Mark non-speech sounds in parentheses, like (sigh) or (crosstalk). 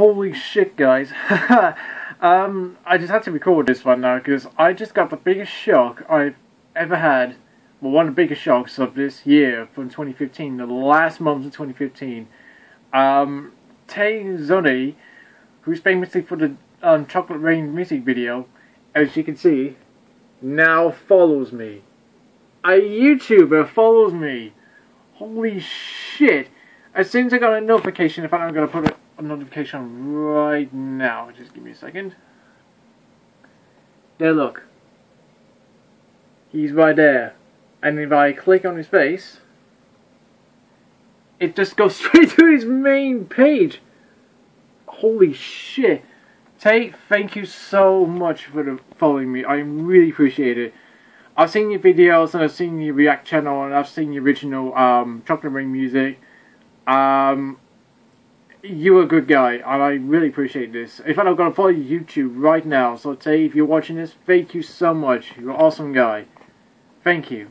Holy shit, guys. (laughs) um, I just had to record this one now because I just got the biggest shock I've ever had. Well, one of the biggest shocks of this year from 2015, the last month of 2015. Um, Tay Zonday, who's famously for the um, Chocolate Rain music video, as you can see, now follows me. A YouTuber follows me. Holy shit. As soon as I got a notification, if I'm going to put a, a notification right now. Just give me a second. There, look. He's right there. And if I click on his face, it just goes (laughs) straight to his main page. Holy shit. Tate, thank you so much for following me. I really appreciate it. I've seen your videos and I've seen your React channel and I've seen your original um, Chocolate Rain music. Um, you're a good guy and I really appreciate this. In fact, I'm to follow YouTube right now. So, Tate, if you're watching this, thank you so much. You're an awesome guy. Thank you.